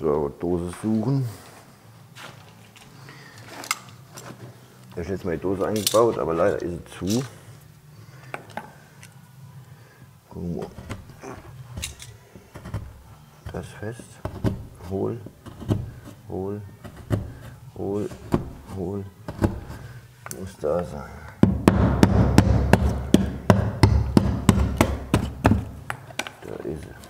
So, Dose suchen. Da ist jetzt die Dose eingebaut, aber leider ist sie zu. Gucken wir. Das fest. Hol, hol, hol, hol. Muss da sein. Da ist sie.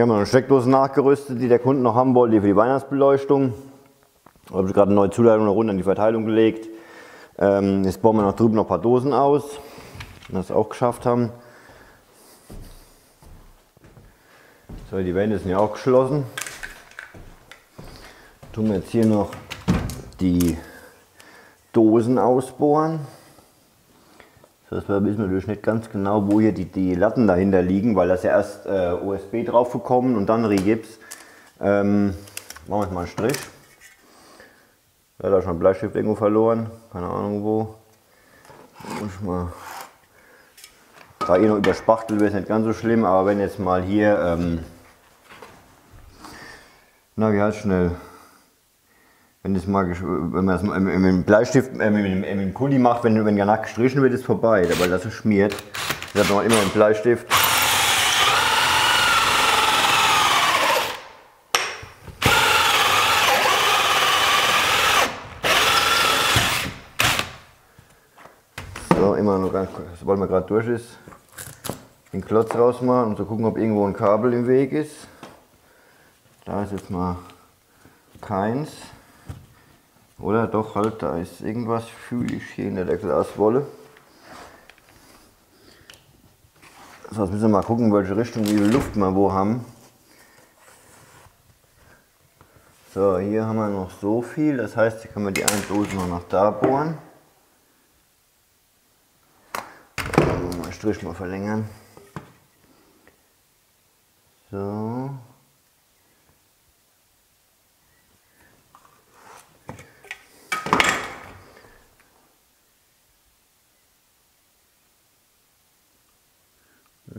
Hier haben wir eine Steckdose nachgerüstet, die der Kunde noch haben wollte, für die Weihnachtsbeleuchtung. Da habe ich gerade eine neue Zuleitung runter in die Verteilung gelegt. Ähm, jetzt bauen wir noch drüben noch ein paar Dosen aus, wenn wir das auch geschafft haben. So, die Wände sind ja auch geschlossen. Tun wir jetzt hier noch die Dosen ausbohren. Das heißt, wir wissen natürlich nicht ganz genau, wo hier die, die Latten dahinter liegen, weil das ja erst äh, USB drauf gekommen und dann Rigips. Ähm, machen wir jetzt mal einen Strich. Da schon Bleistift irgendwo verloren, keine Ahnung wo. Muss mal da eh noch überspachtelt wäre es nicht ganz so schlimm, aber wenn jetzt mal hier, ähm, na wie heißt schnell, wenn, das mal, wenn man das mit dem Bleistift, äh, mit, dem, mit dem Kuli macht, wenn, wenn danach gestrichen wird, ist vorbei, weil das so schmiert. Das hat man immer einen Bleistift. So, immer noch ganz kurz, sobald man gerade durch ist, den Klotz rausmachen und so gucken, ob irgendwo ein Kabel im Weg ist. Da ist jetzt mal keins. Oder doch halt, da ist irgendwas, fühle ich hier in der Glaswolle. So, jetzt müssen wir mal gucken, welche Richtung, wie viel Luft wir wo haben. So, hier haben wir noch so viel, das heißt, hier können wir die eine Dose noch nach da bohren. Mal Strich mal verlängern. So. So,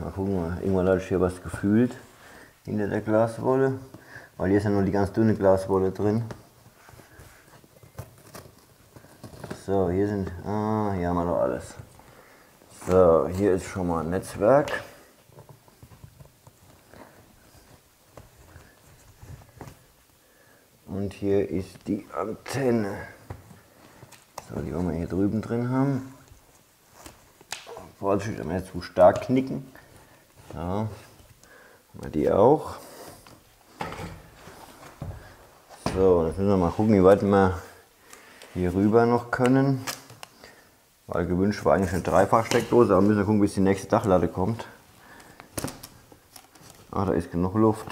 mal gucken, irgendwann hatte ich hier was gefühlt hinter der Glaswolle, weil hier ist ja nur die ganz dünne Glaswolle drin. So, hier sind, ah, hier haben wir doch alles. So, hier ist schon mal ein Netzwerk. Und hier ist die Antenne. So, die wollen wir hier drüben drin haben. Vorsichtig, damit nicht zu stark knicken. So, haben wir die auch. So, jetzt müssen wir mal gucken, wie weit wir hier rüber noch können. Weil gewünscht war eigentlich eine Dreifachsteckdose, aber müssen wir gucken, bis die nächste Dachlatte kommt. Ah, da ist genug Luft.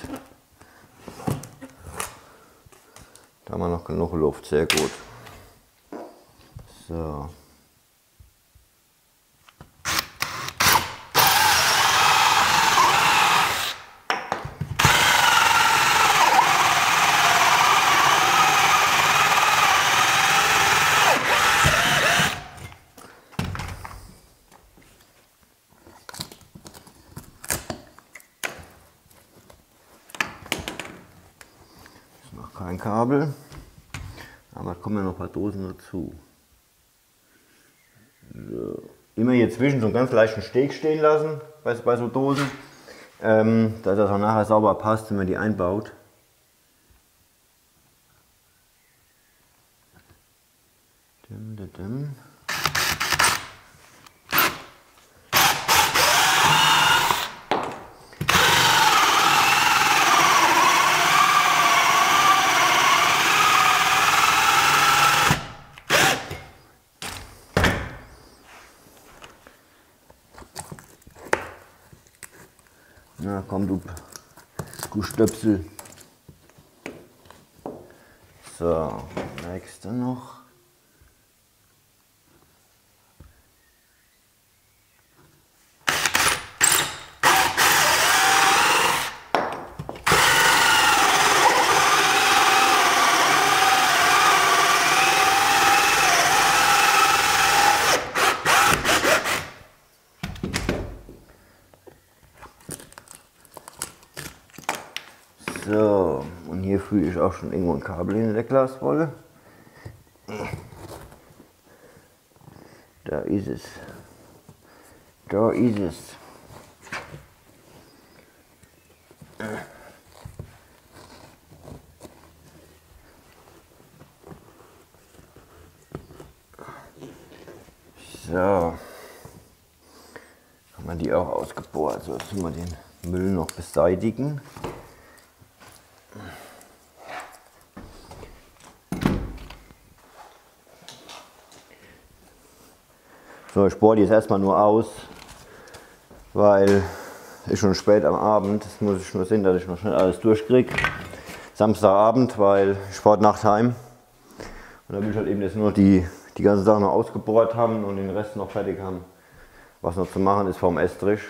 Da haben wir noch genug Luft, sehr gut. So. kein Kabel, aber kommen ja noch ein paar Dosen dazu. So. Immer hier zwischen so einen ganz leichten Steg stehen lassen bei, so Dosen, ähm, dass das auch nachher sauber passt, wenn man die einbaut. Komm, du, du Stöpsel. So, nächste noch. So, und hier fühle ich auch schon irgendwo ein Kabel in der Glaswolle. Da ist es. Da ist es. So. Haben wir die auch ausgebohrt. So, jetzt müssen wir den Müll noch beseitigen. So, ich bohre die jetzt erstmal nur aus, weil es schon spät am Abend. Das muss ich nur sehen, dass ich noch schnell alles durchkriege. Samstagabend, weil ich fahre Nacht heim. Und dann will ich halt eben jetzt nur die, die ganzen Sachen noch ausgebohrt haben und den Rest noch fertig haben. Was noch zu machen ist vom Estrich.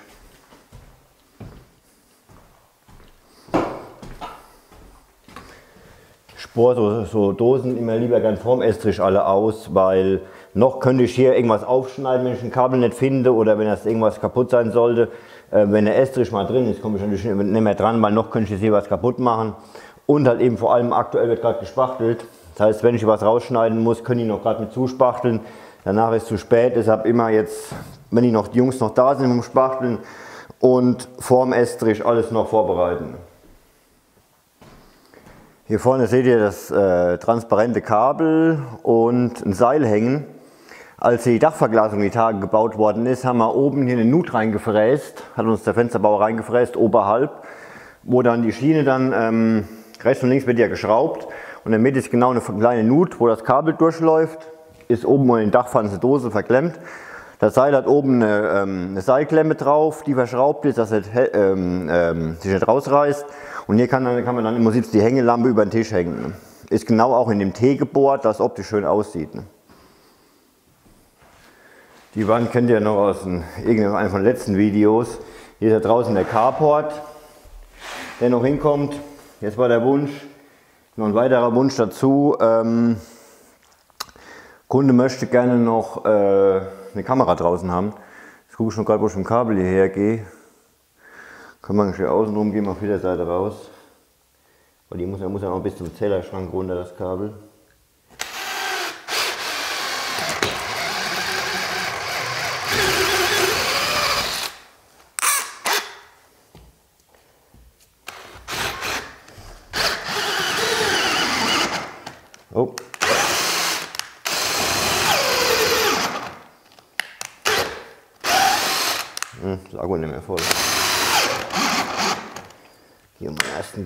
Ich bohre so, so Dosen immer lieber gern vorm Estrich alle aus, weil noch könnte ich hier irgendwas aufschneiden, wenn ich ein Kabel nicht finde oder wenn das irgendwas kaputt sein sollte. Äh, wenn der Estrich mal drin ist, komme ich natürlich nicht mehr dran, weil noch könnte ich hier was kaputt machen. Und halt eben vor allem aktuell wird gerade gespachtelt. Das heißt, wenn ich was rausschneiden muss, können die noch gerade mit zuspachteln. Danach ist es zu spät, deshalb immer jetzt, wenn die, noch, die Jungs noch da sind vom Spachteln und vorm Estrich alles noch vorbereiten. Hier vorne seht ihr das äh, transparente Kabel und ein Seil hängen. Als die Dachverglasung die Tage gebaut worden ist, haben wir oben hier eine Nut reingefräst, hat uns der Fensterbauer reingefräst, oberhalb, wo dann die Schiene dann, ähm, rechts und links wird ja geschraubt und Mitte ist genau eine kleine Nut, wo das Kabel durchläuft, ist oben in den Dachpfanne Dose verklemmt. Das Seil hat oben eine, ähm, eine Seilklemme drauf, die verschraubt ist, dass es ähm, ähm, sich nicht rausreißt. Und hier kann, dann, kann man dann im Prinzip die Hängelampe über den Tisch hängen. Ist genau auch in dem T gebohrt, dass optisch schön aussieht. Die Wand kennt ihr noch aus irgendeinem von den letzten Videos. Hier ist ja draußen der Carport, der noch hinkommt. Jetzt war der Wunsch, noch ein weiterer Wunsch dazu. Ähm, Kunde möchte gerne noch äh, eine Kamera draußen haben. Jetzt gucke ich schon gerade, wo ich mit dem Kabel hierher gehe. Kann man schön außen rum gehen, auf jeder Seite raus. Weil die muss, muss ja noch bis zum Zählerschrank runter, das Kabel.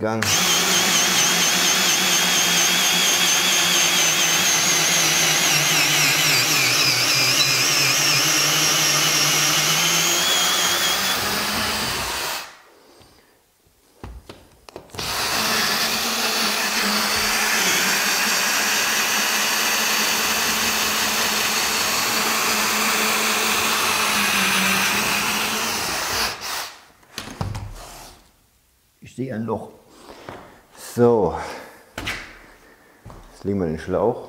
gegangen. Ich sehe ein Loch. So. Jetzt legen wir den Schlauch.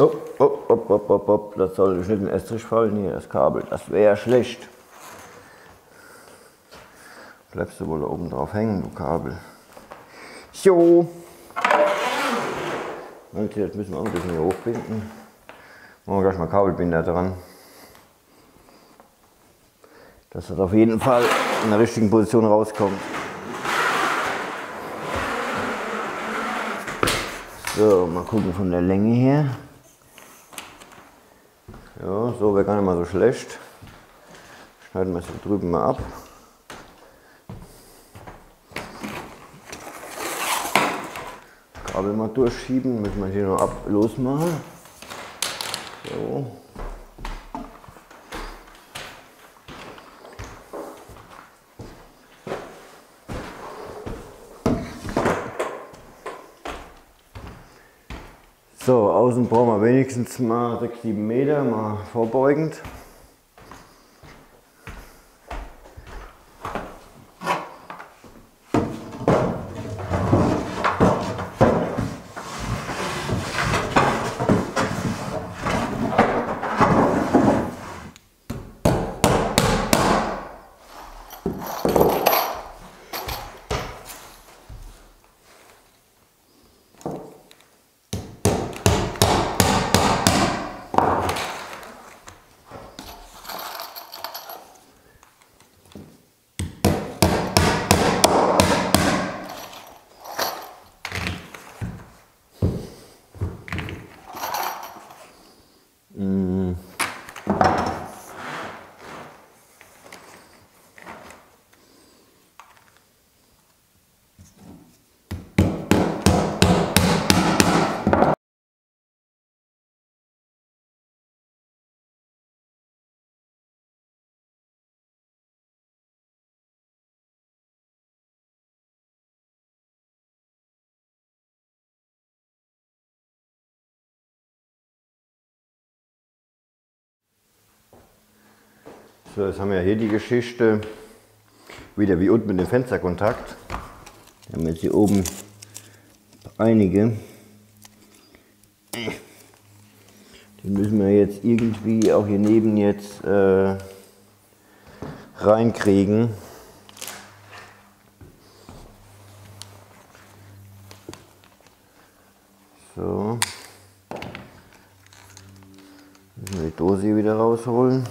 Oh, oh, oh, oh, oh, oh, das soll nicht in den Estrich fallen hier, das Kabel. Das wäre schlecht. Bleibst du wohl da oben drauf hängen, du Kabel. So. Jetzt müssen wir auch ein bisschen hier hochbinden. Machen wir gleich mal Kabelbinder dran. Dass das auf jeden Fall in der richtigen Position rauskommt. So, mal gucken von der Länge her. Ja, so wäre gar nicht mal so schlecht. Schneiden wir es hier drüben mal ab. Kabel mal durchschieben, müssen wir hier noch ab losmachen. So. So, außen brauchen wir wenigstens mal 6, 7 Meter, mal vorbeugend. So, jetzt haben wir hier die Geschichte, wieder wie unten mit dem Fensterkontakt. Wir haben jetzt hier oben einige. Die müssen wir jetzt irgendwie auch hier neben jetzt äh, reinkriegen. So. Müssen wir die Dose hier wieder rausholen.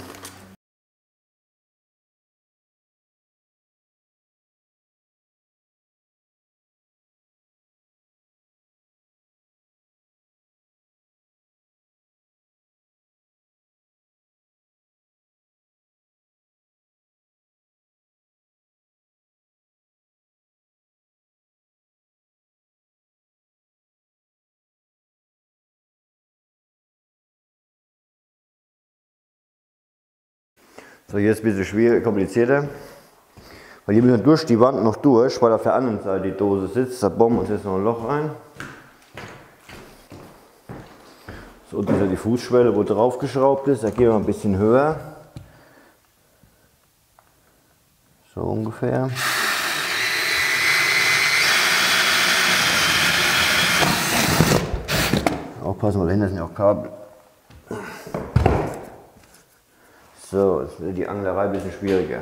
So, ist ein bisschen schwierig, komplizierter. Weil hier müssen wir durch die Wand noch durch, weil auf der anderen Seite die Dose sitzt. Da bomben wir uns jetzt noch ein Loch rein. So, unten ist ja die Fußschwelle, wo drauf geschraubt ist. Da gehen wir ein bisschen höher. So ungefähr. Aufpassen, weil dahinter sind ja auch Kabel. So, jetzt wird die Anglerei ein bisschen schwieriger.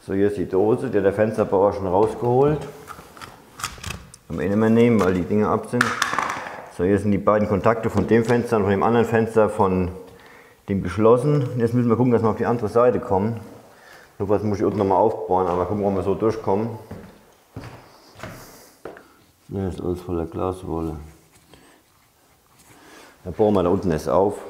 So, hier ist die Dose, die hat der Fensterbauer schon rausgeholt. Am Ende mal nehmen, weil die Dinge ab sind. So, hier sind die beiden Kontakte von dem Fenster und von dem anderen Fenster von dem geschlossen. Jetzt müssen wir gucken, dass wir auf die andere Seite kommen. Nur was muss ich unten nochmal aufbauen, aber gucken, ob wir so durchkommen. Ja, ist alles voller Glaswolle. Dann bauen wir da unten erst auf.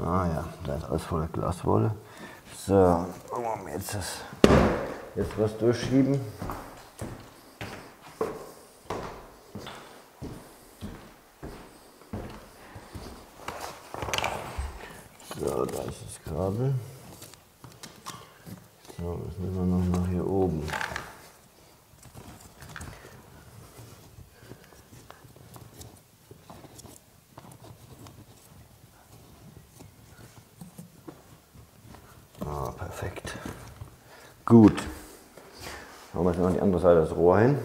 Ah ja, da ist alles voller Glaswolle. So, jetzt das jetzt was durchschieben. So, da ist das Kabel. So, das müssen wir noch nach hier oben. Ah, perfekt. Gut. Machen Seite das Rohr hin.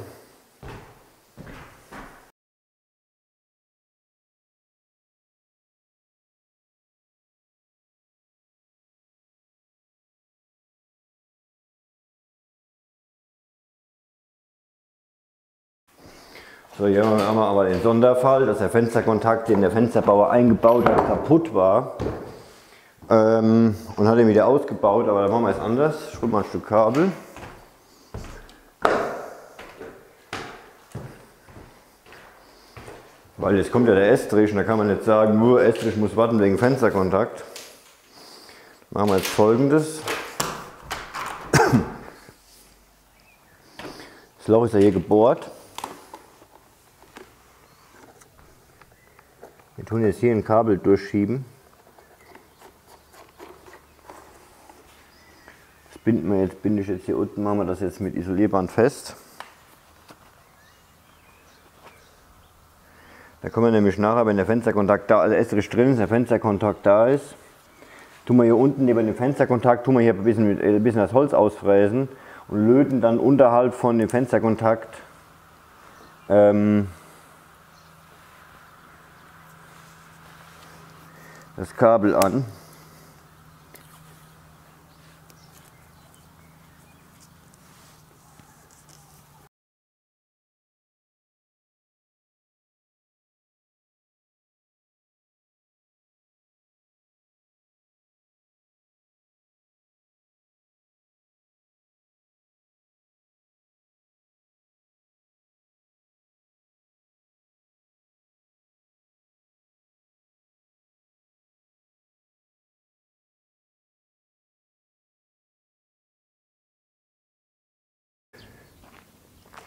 So, hier haben wir aber den Sonderfall, dass der Fensterkontakt, den der Fensterbauer eingebaut hat, kaputt war. Ähm, und hat ihn wieder ausgebaut, aber da machen wir es anders. Hole mal ein Stück Kabel. Weil jetzt kommt ja der Estrich und da kann man nicht sagen, nur Estrich muss warten wegen Fensterkontakt. Machen wir jetzt folgendes. Das Loch ist ja hier gebohrt. Wir tun jetzt hier ein Kabel durchschieben. Das binden wir jetzt, binde ich jetzt hier unten, machen wir das jetzt mit Isolierband fest. Da kommen wir nämlich nachher, wenn der Fensterkontakt da, also Estrich drin ist, der Fensterkontakt da ist, tun wir hier unten neben dem Fensterkontakt, tun wir hier ein bisschen, ein bisschen das Holz ausfräsen und löten dann unterhalb von dem Fensterkontakt ähm, das Kabel an.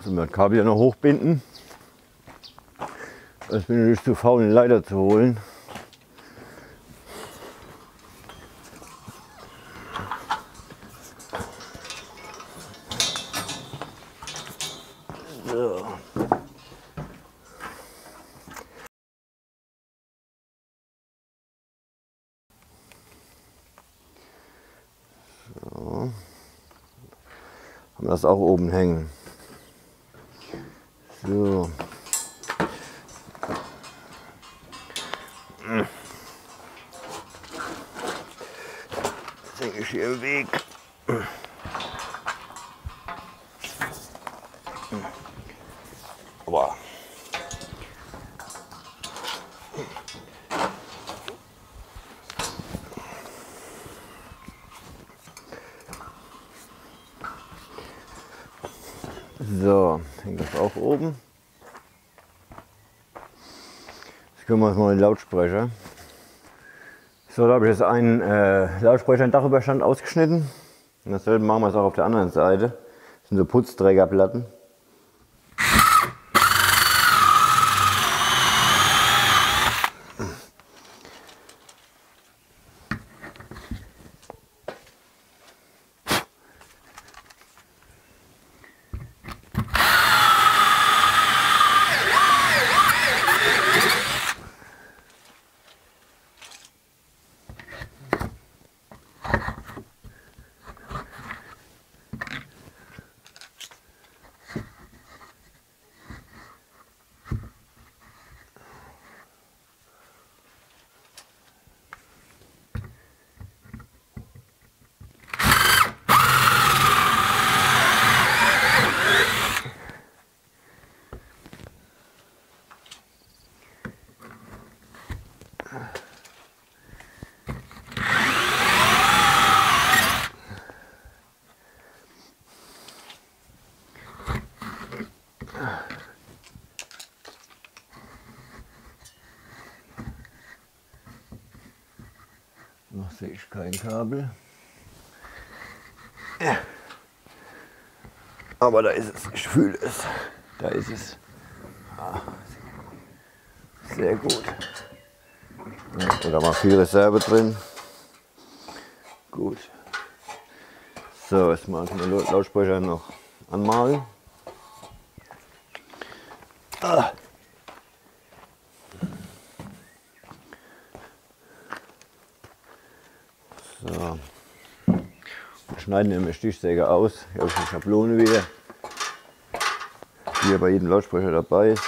So, wir Kabel noch hochbinden. Ich bin natürlich zu faul, eine Leiter zu holen. So. Haben das auch oben hängen. So. Das hänge ich hier im Weg. Boah. So, hängt das auch oben. Können wir uns mal den Lautsprecher. So, da habe ich jetzt einen äh, Lautsprecher, einen Dachüberstand ausgeschnitten. Und dasselbe machen wir es auch auf der anderen Seite. Das sind so Putzträgerplatten. Sehe ich kein Kabel. Aber da ist es, ich fühle es. Da ist es. Sehr gut. Ja, da war viel Reserve drin. Gut. So, jetzt mal den Lautsprecher noch anmalen. Ah. Wir schneiden den Stichsäge aus. Hier habe ich eine Schablone wieder, die ja bei jedem Lautsprecher dabei ist.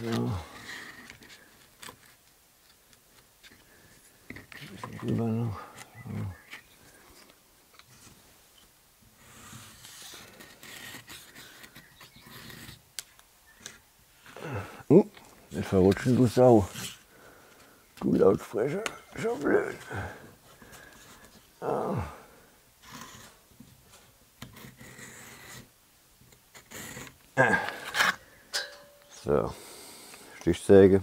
So. Drüber noch. Uh, nicht verrutschen, du Sau. Du Lautsprecher, schon blöd. Ah. So, Stichsäge.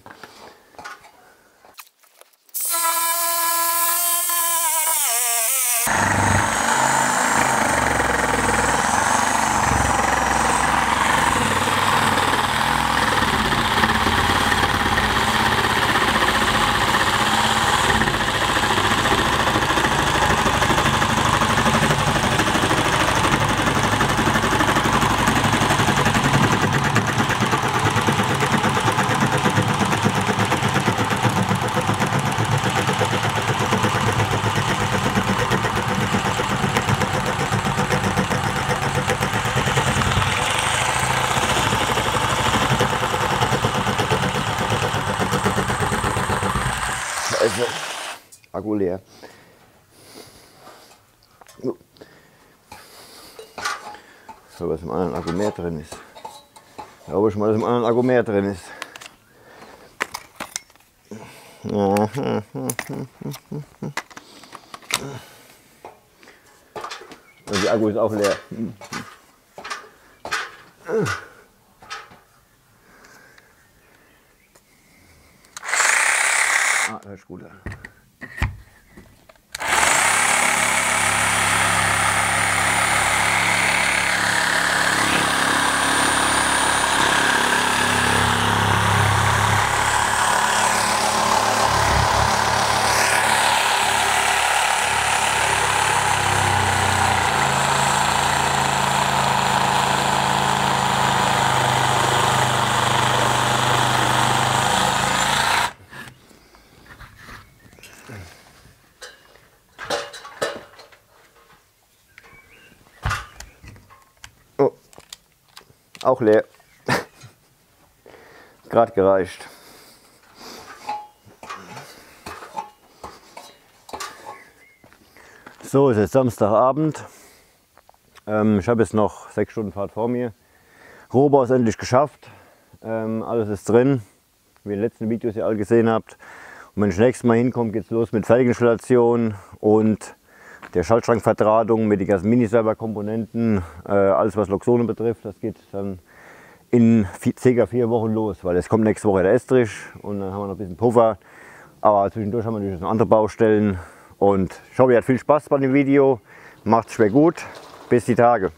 Also, Akku leer. So, was im anderen Akku mehr drin ist. Da glaube ich mal, dass im anderen Akku mehr drin ist. Und der Akku ist auch leer. Ah, auch leer. Gerade gereicht. So, es ist Samstagabend. Ähm, ich habe jetzt noch sechs Stunden Fahrt vor mir. Rohbau ist endlich geschafft. Ähm, alles ist drin, wie in den letzten Videos ihr alle gesehen habt. Und wenn ich nächstes Mal hinkomme, geht es los mit Fertiginstallation und der Schaltschrankverdrahtung mit den ganzen Miniserver-Komponenten. Äh, alles was Loxone betrifft, das geht dann in ca. vier Wochen los, weil es kommt nächste Woche der Estrich und dann haben wir noch ein bisschen Puffer. Aber zwischendurch haben wir natürlich noch andere Baustellen. Und ich hoffe, ihr habt viel Spaß bei dem Video. Macht's schwer gut. Bis die Tage.